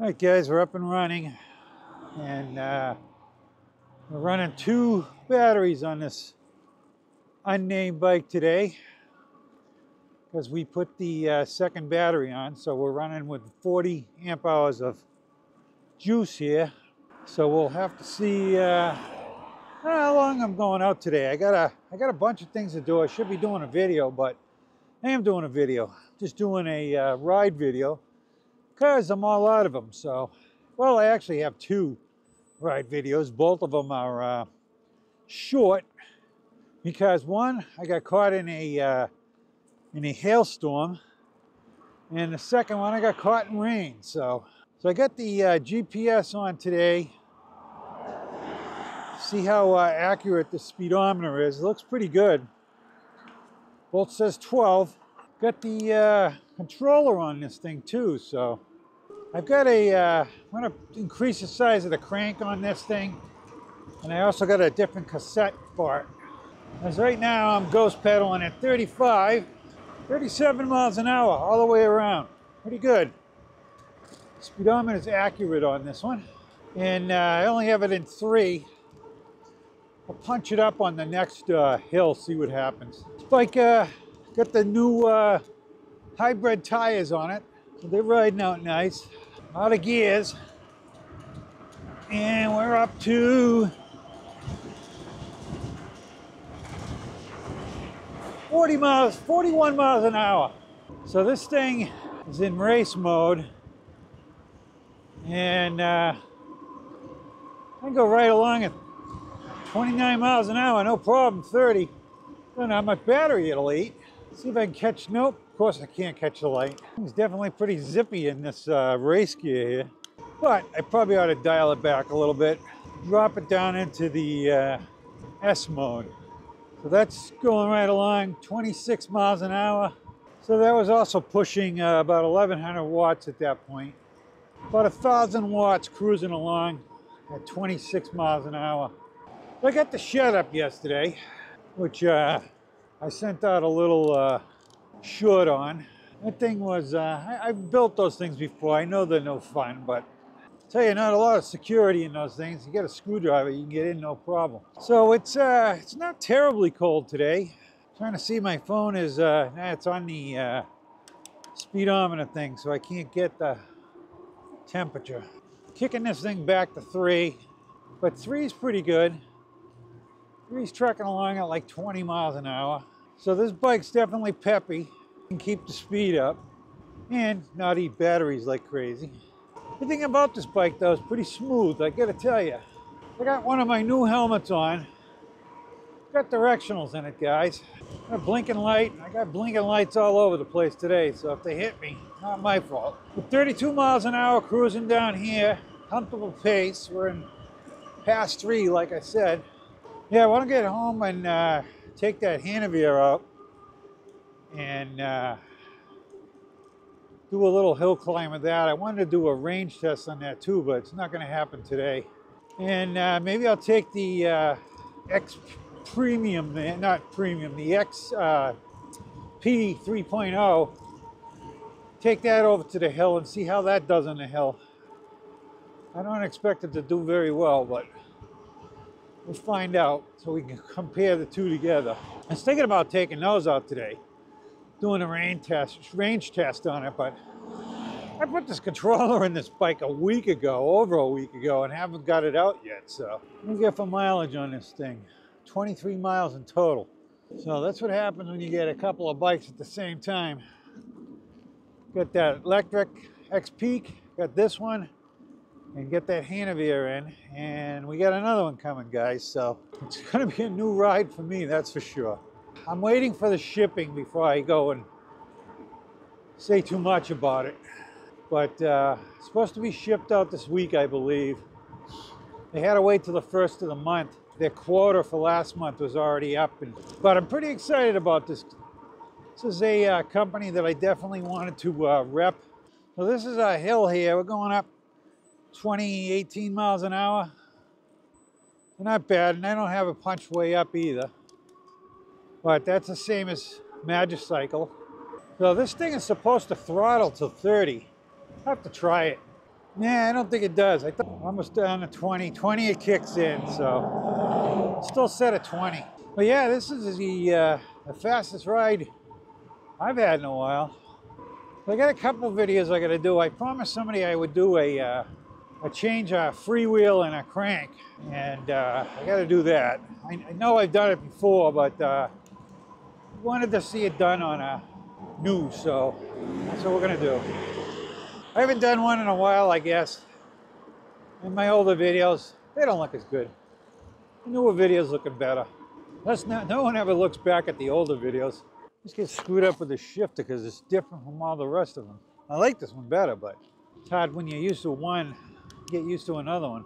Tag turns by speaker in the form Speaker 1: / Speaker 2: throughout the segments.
Speaker 1: All right, guys, we're up and running. And uh, we're running two batteries on this unnamed bike today because we put the uh, second battery on. So we're running with 40 amp hours of juice here. So we'll have to see uh, how long I'm going out today. I got a I got a bunch of things to do. I should be doing a video, but I am doing a video. Just doing a uh, ride video because I'm all out of them. So, well, I actually have two ride videos. Both of them are uh, short because one I got caught in a uh, in a hailstorm, and the second one I got caught in rain. So, so I got the uh, GPS on today. See how uh, accurate the speedometer is. It looks pretty good. Both says 12. Got the uh, controller on this thing too, so I've got a, uh, I'm gonna increase the size of the crank on this thing, and I also got a different cassette for it. As right now I'm ghost pedaling at 35, 37 miles an hour all the way around. Pretty good. Speedometer is accurate on this one. And uh, I only have it in three. I'll punch it up on the next uh, hill, see what happens. It's like, uh, got the new uh, hybrid tires on it. So they're riding out nice. A lot of gears. And we're up to 40 miles, 41 miles an hour. So this thing is in race mode. And uh, I can go right along at 29 miles an hour, no problem, 30. Don't know how much battery it'll eat. See if I can catch, nope, of course I can't catch the light. It's definitely pretty zippy in this uh, race gear here. But I probably ought to dial it back a little bit, drop it down into the uh, S mode. So that's going right along, 26 miles an hour. So that was also pushing uh, about 1100 watts at that point. About a thousand watts cruising along at 26 miles an hour. I got the shed up yesterday, which uh, I sent out a little uh, short on. That thing was, uh, I, have built those things before. I know they're no fun, but I tell you, not a lot of security in those things. You get a screwdriver, you can get in no problem. So it's uh, it's not terribly cold today. I'm trying to see my phone is, uh, it's on the uh, speedometer thing, so I can't get the temperature. Kicking this thing back to three, but three is pretty good. Three's trucking along at like 20 miles an hour. So this bike's definitely peppy. Can keep the speed up and not eat batteries like crazy. The thing about this bike though is pretty smooth, I gotta tell you. I got one of my new helmets on. Got directionals in it, guys. Got a blinking light. I got blinking lights all over the place today, so if they hit me, not my fault. With 32 miles an hour cruising down here, comfortable pace. We're in past three, like I said. Yeah, I want to get home and uh, take that Hanevear out and uh, do a little hill climb with that. I wanted to do a range test on that too, but it's not going to happen today. And uh, maybe I'll take the uh, X Premium, not Premium, the X uh, P 3.0, take that over to the hill and see how that does on the hill. I don't expect it to do very well, but we'll find out so we can compare the two together. I was thinking about taking those out today, doing a range test, range test on it, but I put this controller in this bike a week ago, over a week ago, and haven't got it out yet. So let me get for mileage on this thing. 23 miles in total. So that's what happens when you get a couple of bikes at the same time. Got that Lectric X-Peak, got this one, and get that Hanevear in. And we got another one coming, guys. So it's gonna be a new ride for me, that's for sure. I'm waiting for the shipping before I go and say too much about it. But uh, it's supposed to be shipped out this week, I believe. They had to wait till the first of the month. Their quota for last month was already up. And, but I'm pretty excited about this. This is a uh, company that I definitely wanted to uh, rep. So this is a hill here. We're going up 20, 18 miles an hour. Not bad, and I don't have a punch way up either. But that's the same as Magicycle. So this thing is supposed to throttle to 30. I have to try it. Nah, I don't think it does. I thought almost down to 20. 20 it kicks in, so still set at 20. But yeah, this is the, uh, the fastest ride I've had in a while. I got a couple videos I got to do. I promised somebody I would do a, uh, a change a freewheel and a crank, and uh, I got to do that. I, I, know I've done it before, but uh, wanted to see it done on a new, so that's what we're gonna do. I haven't done one in a while, I guess. In my older videos, they don't look as good. The newer videos looking better. That's not, no one ever looks back at the older videos. Just get screwed up with the shifter because it's different from all the rest of them. I like this one better, but Todd, when you're used to one, get used to another one.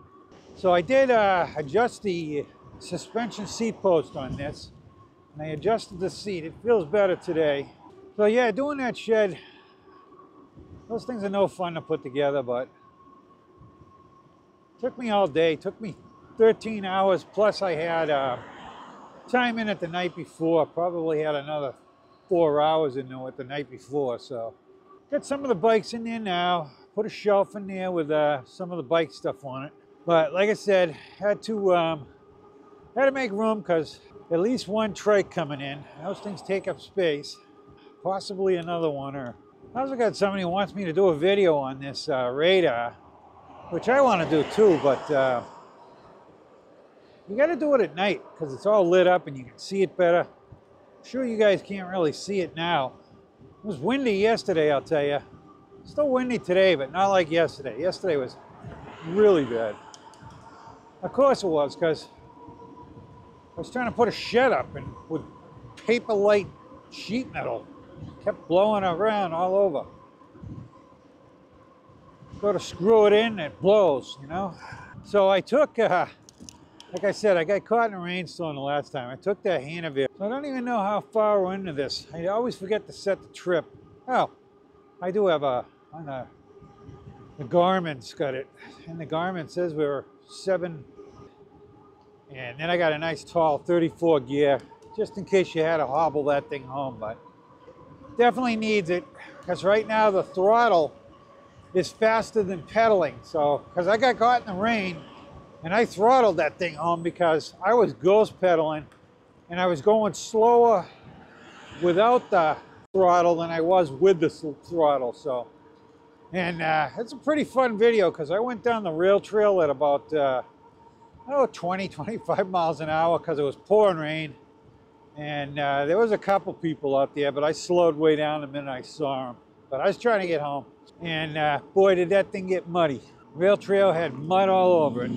Speaker 1: So I did uh, adjust the suspension seat post on this and I adjusted the seat. It feels better today. So yeah, doing that shed, those things are no fun to put together, but took me all day. Took me 13 hours, plus I had uh, time in it the night before. Probably had another four hours in there the night before. So got some of the bikes in there now. Put a shelf in there with uh, some of the bike stuff on it. But like I said, had to um, had to make room because at least one trike coming in. Those things take up space. Possibly another one. Or I also got somebody who wants me to do a video on this uh, radar, which I want to do too, but uh, you got to do it at night because it's all lit up and you can see it better. I'm sure you guys can't really see it now. It was windy yesterday, I'll tell you. Still windy today, but not like yesterday. Yesterday was really bad. Of course it was, because I was trying to put a shed up and with paper light sheet metal. Kept blowing around all over. Go to screw it in, it blows, you know? So I took, uh, like I said, I got caught in a rainstorm the last time. I took that Hanevear. So I don't even know how far we're into this. I always forget to set the trip. Oh, I do have a, on the, the Garmin's got it. And the Garmin says we we're seven and then I got a nice tall 34 gear, just in case you had to hobble that thing home, but definitely needs it, because right now the throttle is faster than pedaling. So, because I got caught in the rain, and I throttled that thing home because I was ghost pedaling, and I was going slower without the throttle than I was with the throttle, so. And uh, it's a pretty fun video because I went down the rail trail at about uh, oh, 20, 25 miles an hour because it was pouring rain. And uh, there was a couple people out there, but I slowed way down the minute I saw them. But I was trying to get home. And uh, boy, did that thing get muddy. Rail trail had mud all over it.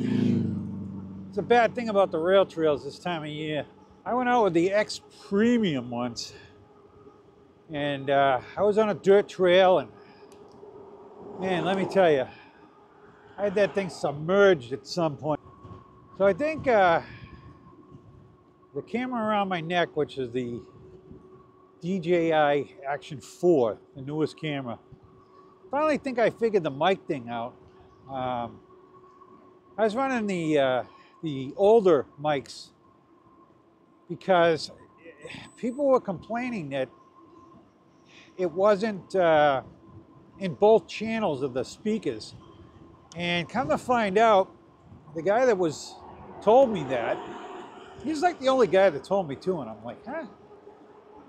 Speaker 1: It's a bad thing about the rail trails this time of year. I went out with the X Premium once. And uh, I was on a dirt trail and man, let me tell you, I had that thing submerged at some point. So I think uh, the camera around my neck, which is the DJI Action 4, the newest camera, finally think I figured the mic thing out. Um, I was running the, uh, the older mics because people were complaining that it wasn't uh, in both channels of the speakers. And come to find out, the guy that was told me that. He's like the only guy that told me too, and I'm like, huh?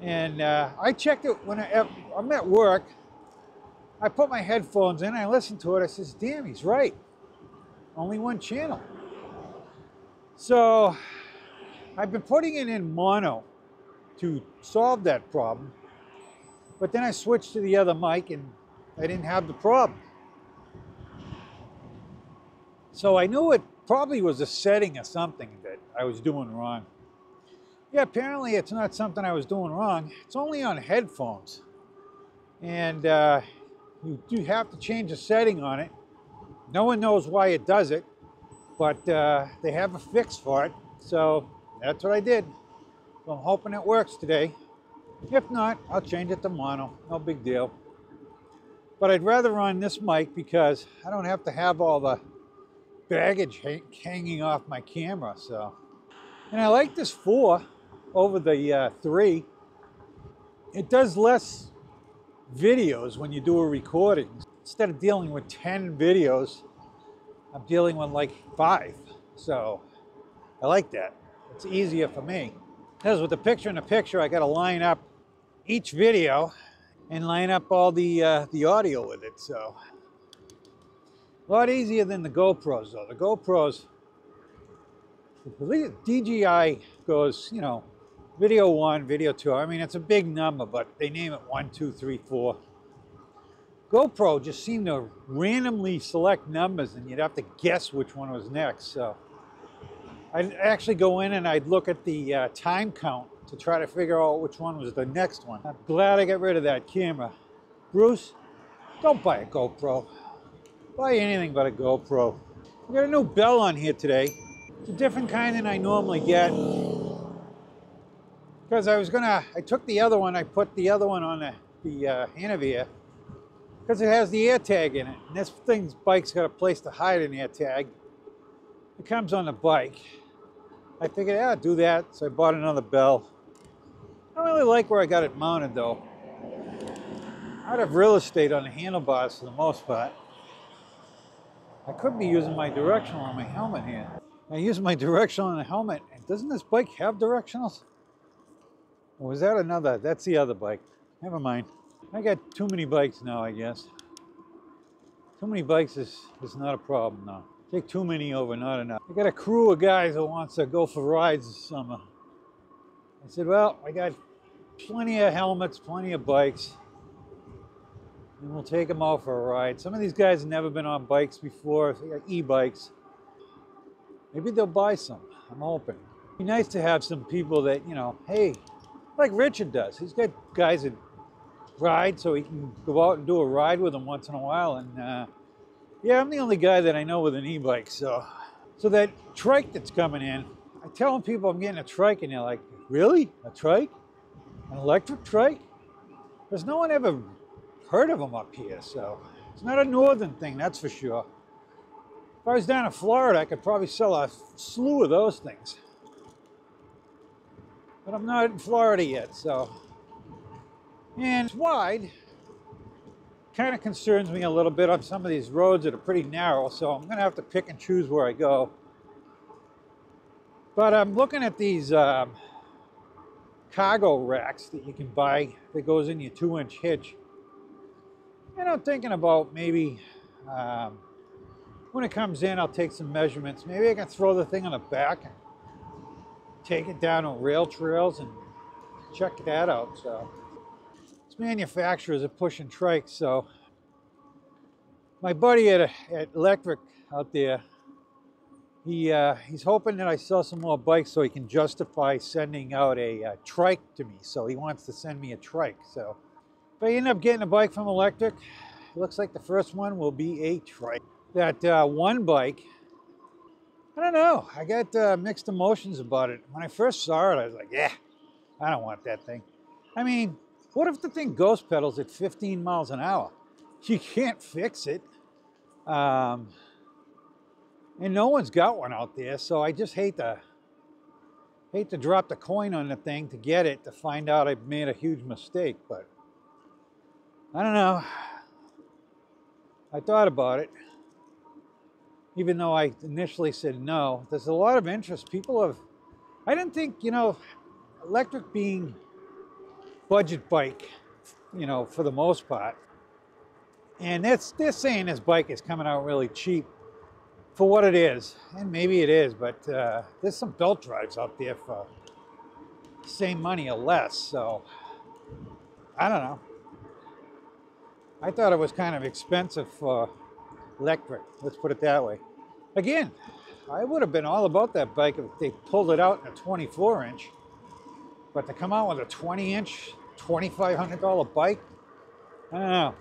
Speaker 1: And uh, I checked it when I, I'm at work. I put my headphones in, I listened to it. I says, damn, he's right. Only one channel. So I've been putting it in mono to solve that problem. But then I switched to the other mic and I didn't have the problem. So I knew it probably was a setting or something that I was doing wrong. Yeah, apparently it's not something I was doing wrong. It's only on headphones. And uh, you do have to change a setting on it. No one knows why it does it, but uh, they have a fix for it. So that's what I did. So I'm hoping it works today. If not, I'll change it to mono. No big deal. But I'd rather run this mic because I don't have to have all the baggage hanging off my camera. So, and I like this four over the uh, three. It does less videos when you do a recording. instead of dealing with 10 videos, I'm dealing with like five. So I like that. It's easier for me. Because with the picture in the picture, I got to line up each video and line up all the uh, the audio with it. So a lot easier than the GoPros though. The GoPros, the DJI goes, you know, video one, video two. I mean, it's a big number, but they name it one, two, three, four. GoPro just seemed to randomly select numbers and you'd have to guess which one was next. So I'd actually go in and I'd look at the uh, time count to try to figure out which one was the next one. I'm glad I got rid of that camera. Bruce, don't buy a GoPro. Buy anything but a GoPro. I got a new bell on here today. It's a different kind than I normally get. Because I was gonna, I took the other one, I put the other one on the, the uh, because it has the air tag in it. And this thing's bike's got a place to hide an air tag. It comes on the bike. I figured, yeah, do that. So I bought another bell. I don't really like where I got it mounted though. I'd have real estate on the handlebars for the most part. I could be using my directional on my helmet here. I use my directional on the helmet. Doesn't this bike have directionals? Or was that another? That's the other bike. Never mind. I got too many bikes now, I guess. Too many bikes is, is not a problem now. Take too many over, not enough. I got a crew of guys that wants to go for rides this summer. I said, well, I got plenty of helmets, plenty of bikes. And we'll take them out for a ride. Some of these guys have never been on bikes before. E-bikes. Maybe they'll buy some. I'm hoping. It'd be nice to have some people that, you know, hey, like Richard does. He's got guys that ride so he can go out and do a ride with them once in a while. And uh, yeah, I'm the only guy that I know with an e-bike. So, so that trike that's coming in, I tell people I'm getting a trike, and they're like, "Really? A trike? An electric trike?" There's no one ever heard of them up here, so it's not a northern thing, that's for sure. If I was down in Florida, I could probably sell a slew of those things. But I'm not in Florida yet, so and it's wide. Kind of concerns me a little bit on some of these roads that are pretty narrow, so I'm to have to pick and choose where I go. But I'm looking at these um, cargo racks that you can buy that goes in your two inch hitch. And I'm thinking about maybe um, when it comes in, I'll take some measurements. Maybe I can throw the thing on the back and take it down on rail trails and check that out. So it's manufacturers are pushing trikes, so my buddy at, at Lectric out there, he uh, he's hoping that I sell some more bikes so he can justify sending out a, a trike to me. So he wants to send me a trike. So if I end up getting a bike from Lectric, it looks like the first one will be a trike. That uh, one bike, I don't know. I got uh, mixed emotions about it. When I first saw it, I was like, yeah, I don't want that thing. I mean, what if the thing ghost pedals at 15 miles an hour? You can't fix it. Um, and no one's got one out there, so I just hate to hate to drop the coin on the thing to get it to find out I've made a huge mistake, but I don't know. I thought about it. Even though I initially said no, there's a lot of interest. People have I didn't think, you know, Lectric being budget bike, you know, for the most part. And that's, they're saying this bike is coming out really cheap for what it is. And maybe it is, but uh, there's some belt drives out there for same money or less. So I don't know. I thought it was kind of expensive for Lectric. Let's put it that way. Again, I would have been all about that bike if they pulled it out in a 24 inch. But to come out with a 20 inch, $2,500 bike. I don't know.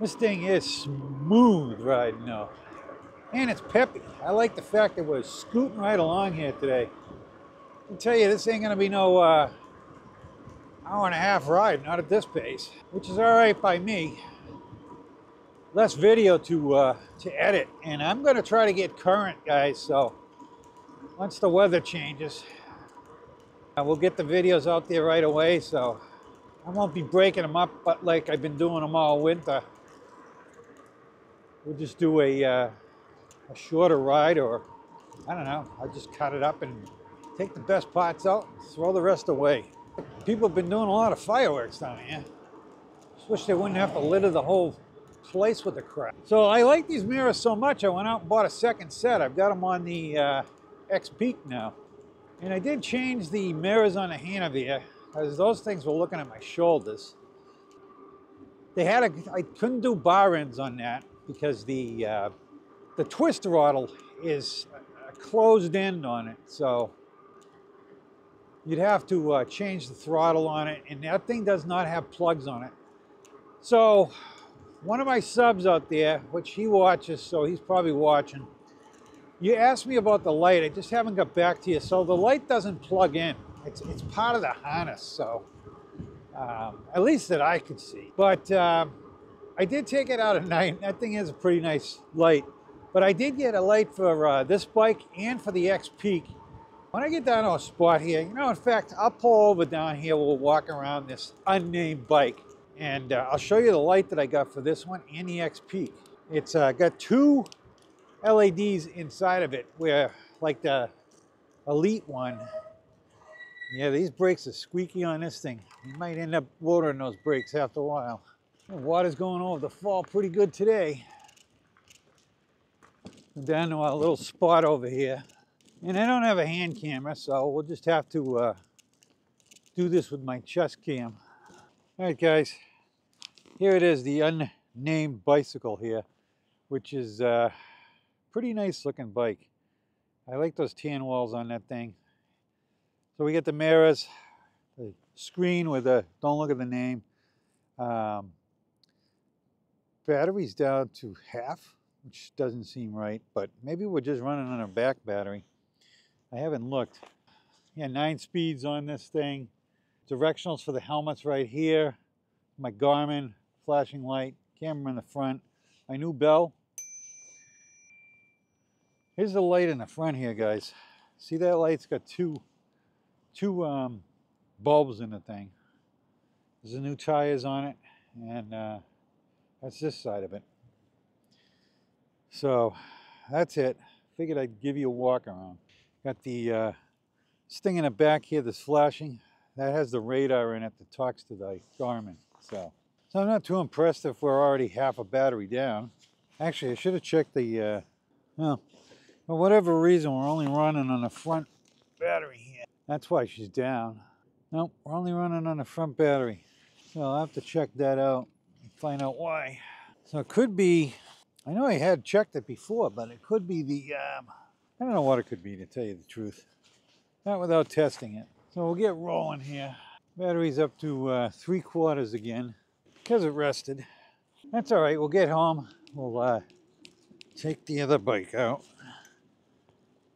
Speaker 1: This thing is smooth riding now. And it's peppy. I like the fact that we're scooting right along here today. I tell you, this ain't gonna be no uh, hour and a half ride, not at this pace, which is all right by me. Less video to uh, to edit, and I'm gonna try to get current, guys. So once the weather changes, uh, we'll get the videos out there right away. So I won't be breaking them up, but like I've been doing them all winter. we'll just do a, uh, a shorter ride or I don't know, I'll just cut it up and take the best parts out, throw the rest away. People have been doing a lot of fireworks down here. Just wish they wouldn't have to litter the whole place with the crap. So I like these mirrors so much, I went out and bought a second set. I've got them on the uh, X-Peak now. And I did change the mirrors on the Hanevear, because those things were looking at my shoulders. They had a, I couldn't do bar ends on that because the, uh, the twist throttle is closed end on it. So you'd have to uh, change the throttle on it and that thing does not have plugs on it. So one of my subs out there, which he watches, so he's probably watching, you asked me about the light. I just haven't got back to you. So the light doesn't plug in. It's, it's part of the harness, so um, at least that I could see. But um, I did take it out at night. That thing has a pretty nice light. But I did get a light for uh, this bike and for the X-Peak. When I get down to a spot here, you know, in fact, I'll pull over down here. We'll walk around this unnamed bike. And uh, I'll show you the light that I got for this one and the X-Peak. It's uh, got two LEDs inside of it where like the Elite one, yeah, these brakes are squeaky on this thing. You might end up watering those brakes after a while. The water's going over the fall pretty good today. Down to our little spot over here. And I don't have a hand camera, so we'll just have to uh, do this with my chest cam. All right, guys. Here it is, the unnamed bicycle here, which is a Pretty nice looking bike. I like those tan walls on that thing. So we get the mirrors, the screen with the, don't look at the name. Um, battery's down to half, which doesn't seem right, but maybe we're just running on a back battery. I haven't looked. Yeah, nine speeds on this thing. Directionals for the helmets right here. My Garmin flashing light, camera in the front. My new bell Here's the light in the front here, guys. See that light's got two, two um, bulbs in the thing. There's the new tires on it, and uh, that's this side of it. So that's it. Figured I'd give you a walk around. Got the uh, thing in the back here that's flashing. That has the radar in it that talks to the Garmin. So, so I'm not too impressed if we're already half a battery down. Actually, I should have checked the, uh, well, for whatever reason, we're only running on the front battery here. That's why she's down. Nope, we're only running on the front battery. So I'll have to check that out and find out why. So it could be, I know I had checked it before, but it could be the, um, I don't know what it could be to tell you the truth. Not without testing it. So we'll get rolling here. Battery's up to uh, three quarters again because it rested. That's all right, we'll get home. We'll uh, take the other bike out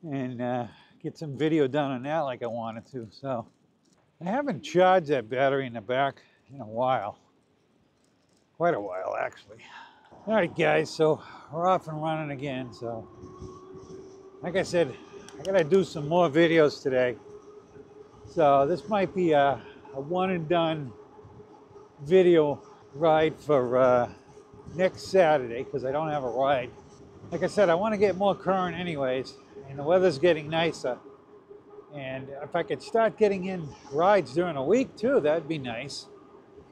Speaker 1: and uh, get some video done on that like I wanted to. So I haven't charged that battery in the back in a while. Quite a while, actually. All right, guys, so we're off and running again. So, like I said, I gotta do some more videos today. So this might be a, a one and done video ride for uh, next Saturday because I don't have a ride. Like I said, I want to get more current anyways and the weather's getting nicer. And if I could start getting in rides during the week too, that'd be nice.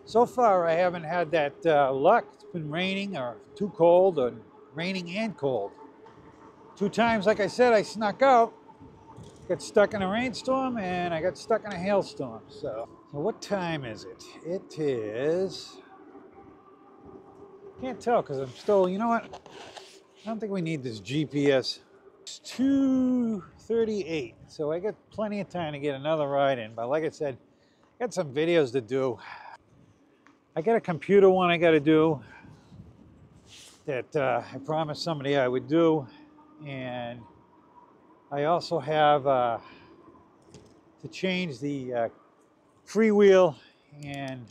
Speaker 1: So far, I haven't had that uh, luck. Been raining or too cold or raining and cold. Two times, like I said, I snuck out, got stuck in a rainstorm, and I got stuck in a hailstorm. So, so what time is it? It is, can't tell because I'm still, you know what? I don't think we need this GPS It's 2.38, so I got plenty of time to get another ride in. But like I said, I got some videos to do. I got a computer one I got to do that uh, I promised somebody I would do. And I also have uh, to change the uh, freewheel and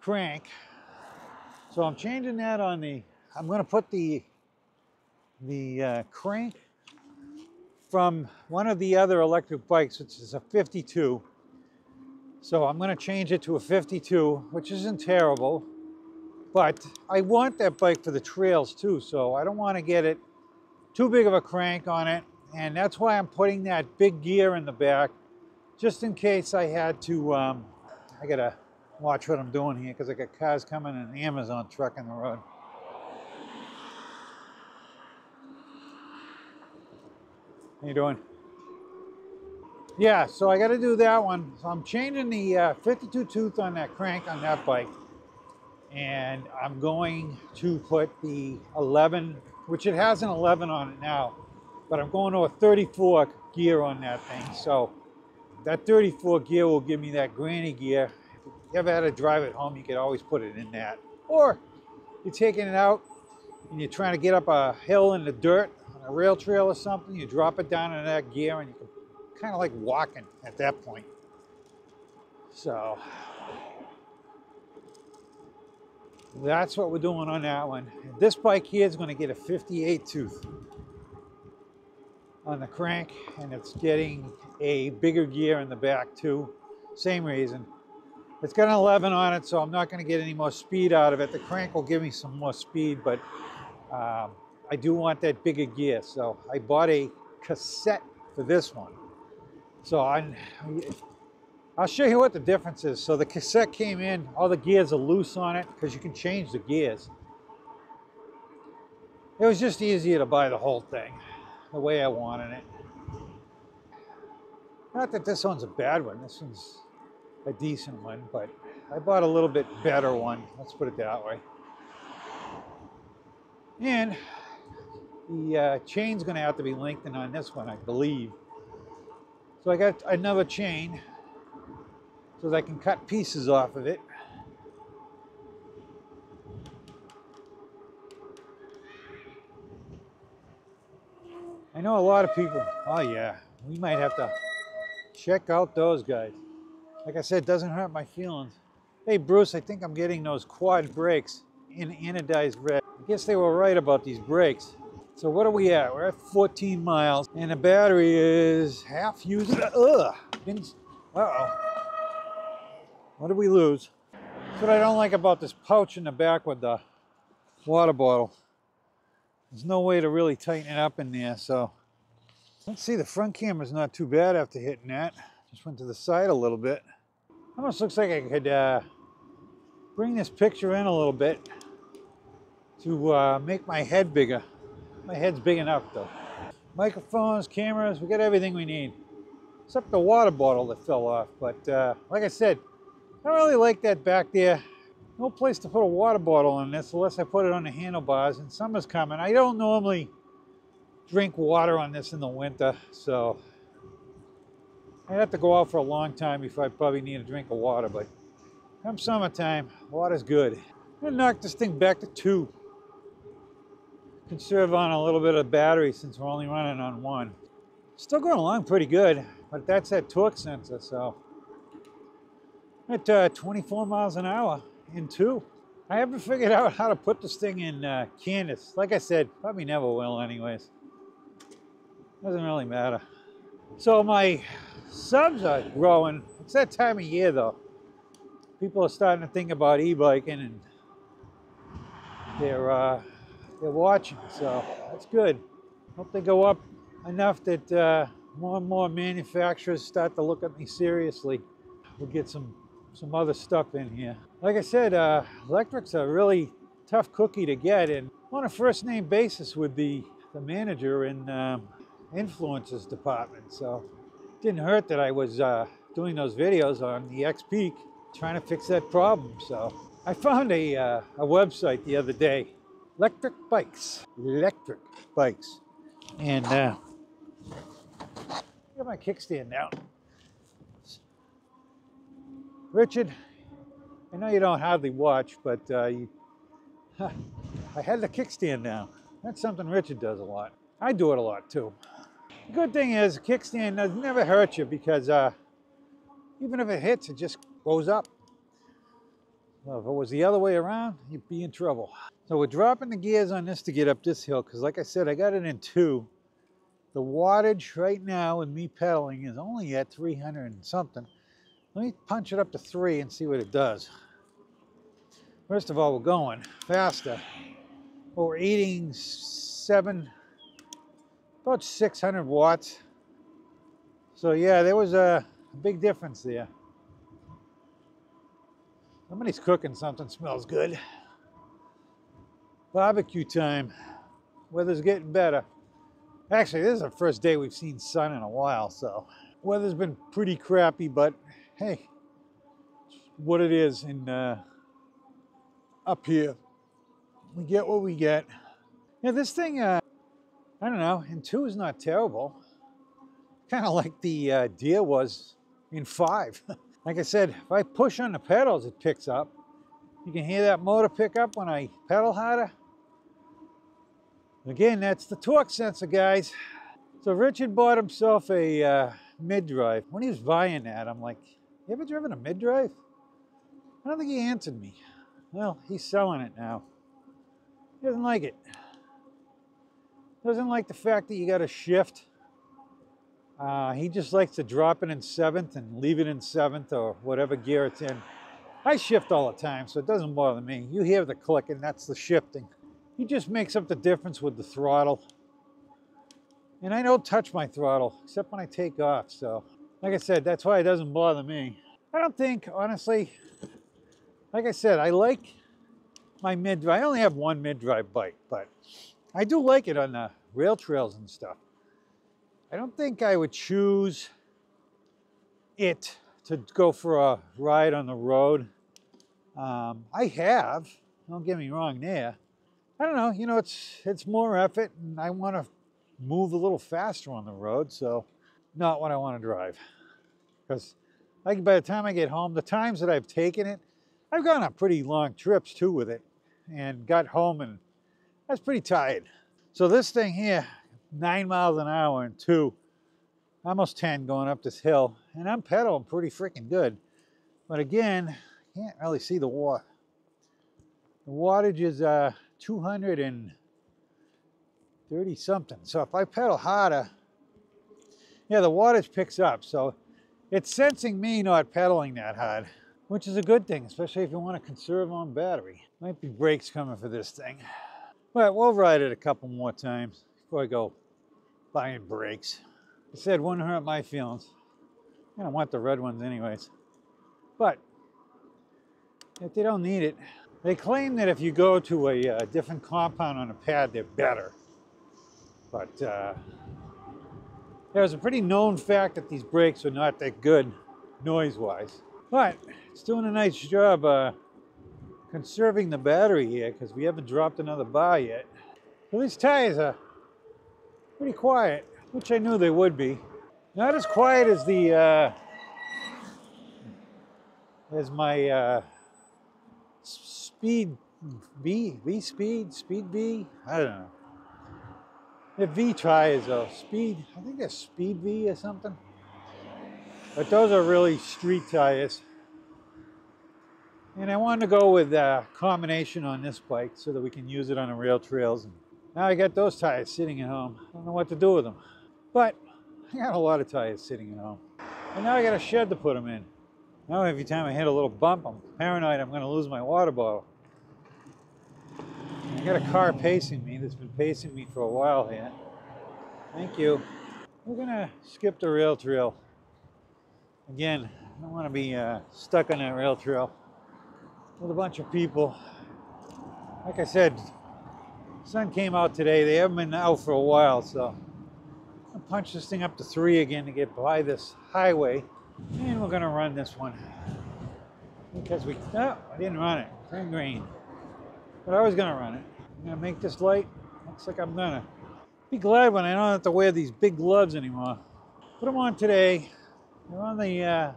Speaker 1: crank. So I'm changing that on the, I'm going to put the the uh, crank from one of the other electric bikes, which is a 52. So I'm going to change it to a 52, which isn't terrible. But I want that bike for the trails too, so I don't want to get it too big of a crank on it. And that's why I'm putting that big gear in the back, just in case I had to, um, I gotta watch what I'm doing here because I got cars coming and an Amazon truck in the road. How you doing? Yeah, so I got to do that one. So I'm changing the uh, 52 tooth on that crank on that bike. And I'm going to put the 11, which it has an 11 on it now, but I'm going to a 34 gear on that thing. So that 34 gear will give me that granny gear. If you ever had to drive it home, you could always put it in that. Or you're taking it out and you're trying to get up a hill in the dirt on a rail trail or something, you drop it down in that gear and you can kind of like walking at that point. So that's what we're doing on that one. This bike here is going to get a 58 tooth on the crank and it's getting a bigger gear in the back too. Same reason. It's got an 11 on it, so I'm not going to get any more speed out of it. The crank will give me some more speed, but um, I do want that bigger gear. So I bought a cassette for this one. So I, I'll show you what the difference is. So the cassette came in, all the gears are loose on it because you can change the gears. It was just easier to buy the whole thing the way I wanted it. Not that this one's a bad one, this one's a decent one, but I bought a little bit better one, let's put it that way. And the uh, chain's gonna have to be lengthened on this one, I believe. So I got another chain so that I can cut pieces off of it. I know a lot of people, oh yeah, we might have to check out those guys. Like I said, it doesn't hurt my feelings. Hey Bruce, I think I'm getting those quad brakes in anodized red. I guess they were right about these brakes. So what are we at? We're at 14 miles and the battery is half used. Ugh. Uh-oh. What did we lose? That's what I don't like about this pouch in the back with the water bottle. There's no way to really tighten it up in there, so. Let's see, the front camera's not too bad after hitting that. Just went to the side a little bit. Almost looks like I could uh, bring this picture in a little bit to uh, make my head bigger. My head's big enough though. Microphones, cameras, we got everything we need. Except the water bottle that fell off. But uh, like I said, I really like that back there. No place to put a water bottle in this unless I put it on the handlebars and summer's coming. I don't normally drink water on this in the winter, so I'd have to go out for a long time before I probably need a drink of water, but come summertime, water's good. I'm gonna knock this thing back to two. Conserve on a little bit of battery since we're only running on one. Still going along pretty good, but that's that torque sensor, so at uh, 24 miles an hour in two. I haven't figured out how to put this thing in uh. Like I said, probably never will anyways. Doesn't really matter. So my subs are growing. It's that time of year though. People are starting to think about e-biking and they're, uh, they're watching, so that's good. Hope they go up enough that uh, more and more manufacturers start to look at me seriously. We'll get some some other stuff in here. Like I said, uh, Lectric's a really tough cookie to get and on a first name basis with the, the manager in um, influences department. So it didn't hurt that I was uh, doing those videos on the X-Peak trying to fix that problem. So I found a, uh, a website the other day, electric bikes, electric bikes. And uh, got my kickstand now. Richard, I know you don't hardly watch, but uh, you, I had the kickstand now. That's something Richard does a lot. I do it a lot too. The good thing is, kickstand does never hurt you because uh, even if it hits, it just goes up. Well, if it was the other way around, you'd be in trouble. So we're dropping the gears on this to get up this hill because like I said, I got it in two. The wattage right now with me pedaling is only at 300 and something. Let me punch it up to three and see what it does. First of all, we're going faster. But we're eating seven, about 600 watts. So yeah, there was a big difference there. Somebody's cooking something, smells good. Barbecue time. Weather's getting better. Actually, this is the first day we've seen sun in a while, so weather's been pretty crappy, but hey, what it is in uh, up here. We get what we get. Yeah, this thing, uh, I don't know, in two is not terrible. Kind of like the uh, deer was in five. like I said, if I push on the pedals, it picks up. You can hear that motor pick up when I pedal harder. Again, that's the torque sensor, guys. So Richard bought himself a uh, mid-drive. When he was buying that, I'm like, you ever driven a mid-drive? I don't think he answered me. Well, he's selling it now. He doesn't like it. Doesn't like the fact that you got to shift. Uh, he just likes to drop it in seventh and leave it in seventh or whatever gear it's in. I shift all the time, so it doesn't bother me. You hear the click, and that's the shifting. He just makes up the difference with the throttle. And I don't touch my throttle, except when I take off. So, like I said, that's why it doesn't bother me. I don't think, honestly, like I said, I like my mid-drive. I only have one mid-drive bike, but I do like it on the rail trails and stuff. I don't think I would choose it to go for a ride on the road. Um, I have, don't get me wrong there. I don't know, you know, it's it's more effort and I want to move a little faster on the road, so not what I want to drive. Because like by the time I get home, the times that I've taken it, I've gone on pretty long trips too with it and got home and I was pretty tired. So this thing here, nine miles an hour and two, almost 10 going up this hill, and I'm pedaling pretty freaking good. But again, can't really see the water. The wattage is uh, 230 something. So if I pedal harder, yeah, the wattage picks up. So it's sensing me not pedaling that hard, which is a good thing, especially if you want to conserve on battery. Might be brakes coming for this thing. But we'll ride it a couple more times before I go buying brakes. I said wouldn't hurt my feelings. I don't want the red ones anyways. But if they don't need it, they claim that if you go to a, uh, different compound on a pad, they're better. But uh, there's a pretty known fact that these brakes are not that good noise-wise. But it's doing a nice job uh, conserving the battery here because we haven't dropped another bar yet. Well, these tires are pretty quiet, which I knew they would be. Not as quiet as the uh, as my uh, speed V, V speed, speed B, I don't know. The V tires though, speed, I think that's speed V or something. But those are really street tires. And I wanted to go with a combination on this bike so that we can use it on the rail trails. And now I got those tires sitting at home. I don't know what to do with them. But I got a lot of tires sitting at home. And now I got a shed to put them in. Now every time I hit a little bump, I'm paranoid I'm going to lose my water bottle. I got a car pacing me that's been pacing me for a while here. Thank you. We're to skip the rail trail. Again, I don't want to be uh, stuck on that rail trail with a bunch of people. Like I said, sun came out today. They haven't been out for a while, so I'll punch this thing up to three again to get by this highway. And we're gonna run this one. Because we, oh, I didn't run it, turned green. But I was gonna run it. I'm gonna make this light. Looks like I'm gonna. Be glad when I don't have to wear these big gloves anymore. Put them on today. They're on the, uh,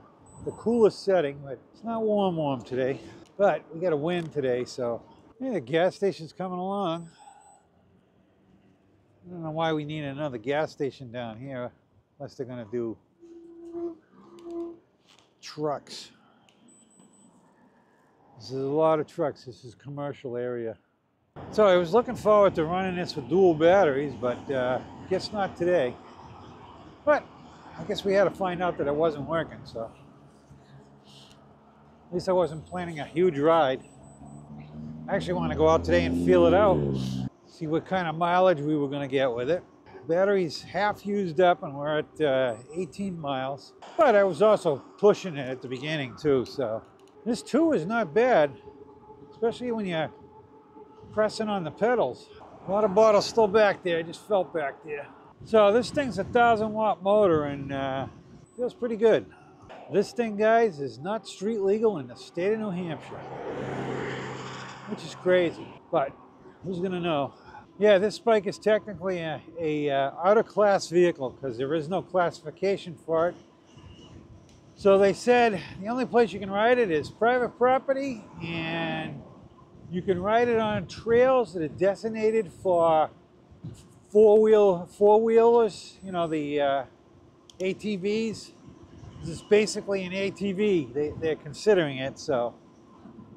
Speaker 1: the coolest setting, but it's not warm warm today. But we got a wind today, so hey, the gas station's coming along. I don't know why we need another gas station down here, unless they're gonna do trucks. This is a lot of trucks. This is commercial area. So I was looking forward to running this with dual batteries, but uh, guess not today. But I guess we had to find out that it wasn't working, so. At least I wasn't planning a huge ride. I actually want to go out today and feel it out, see what kind of mileage we were going to get with it. Battery's half used up and we're at uh, 18 miles. But I was also pushing it at the beginning too, so this too is not bad, especially when you're pressing on the pedals. A lot of bottles still back there, I just felt back there. So this thing's a thousand watt motor and uh, feels pretty good. This thing, guys, is not street legal in the state of New Hampshire, which is crazy, but who's gonna know? Yeah, this bike is technically a, a uh, out of class vehicle because there is no classification for it. So they said the only place you can ride it is private property and you can ride it on trails that are designated for four-wheel four-wheelers, you know, the uh, ATVs. This is basically an ATV. They, they're considering it, so.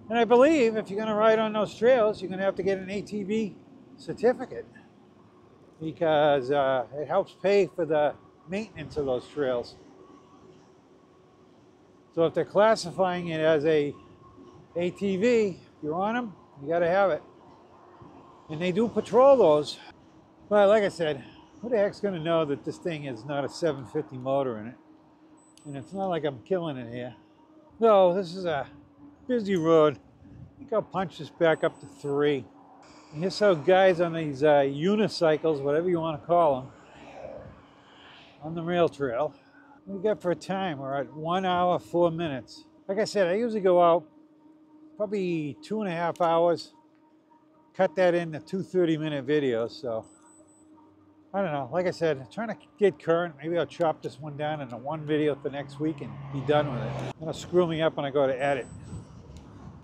Speaker 1: And I believe if you're going to ride on those trails, you're going to have to get an ATV certificate because uh, it helps pay for the maintenance of those trails. So if they're classifying it as a ATV, you're on them, you got to have it. And they do patrol those. But like I said, who the heck's going to know that this thing is not a 750 motor in it? And it's not like I'm killing it here. So this is a busy road. I think I'll punch this back up to three. And here's how guys on these uh, unicycles, whatever you want to call them, on the rail trail. We got for a time? We're at one hour, four minutes. Like I said, I usually go out probably two and a half hours, cut that into two 30 minute videos. So I don't know. Like I said, trying to get current. Maybe I'll chop this one down into one video for next week and be done with it. It'll screw me up when I go to edit.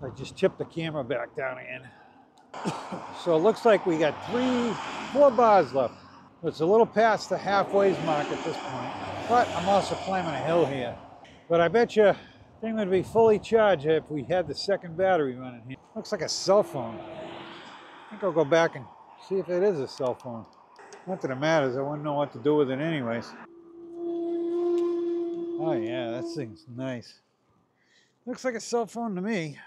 Speaker 1: I just tip the camera back down again. so it looks like we got three, four bars left. It's a little past the halfway mark at this point. But I'm also climbing a hill here. But I bet you thing would be fully charged if we had the second battery running here. Looks like a cell phone. I think I'll go back and see if it is a cell phone. Not that it matters, I wouldn't know what to do with it anyways. Oh yeah, that thing's nice. Looks like a cell phone to me.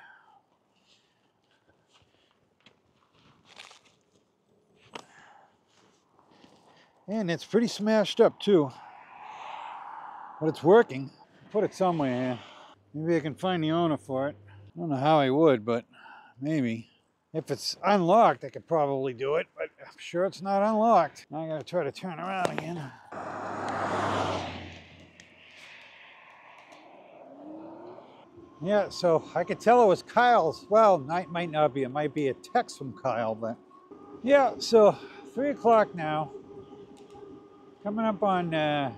Speaker 1: And it's pretty smashed up too. But it's working. Put it somewhere here. Maybe I can find the owner for it. I don't know how I would, but maybe. If it's unlocked, I could probably do it, but I'm sure it's not unlocked. Now I gotta try to turn around again. Yeah, so I could tell it was Kyle's. Well, night might not be. It might be a text from Kyle, but yeah. So three o'clock now. Coming up on uh,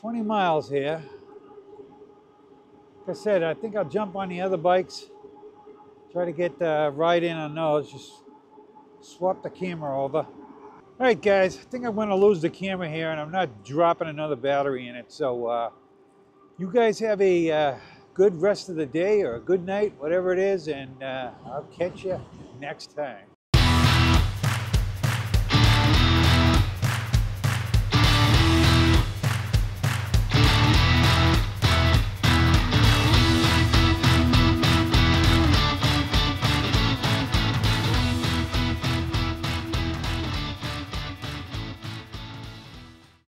Speaker 1: 20 miles here. Like I said, I think I'll jump on the other bikes Try to get the right in on those. Just swap the camera over. All right, guys, I think I'm going to lose the camera here, and I'm not dropping another battery in it. So uh, you guys have a uh, good rest of the day or a good night, whatever it is, and uh, I'll catch you next time.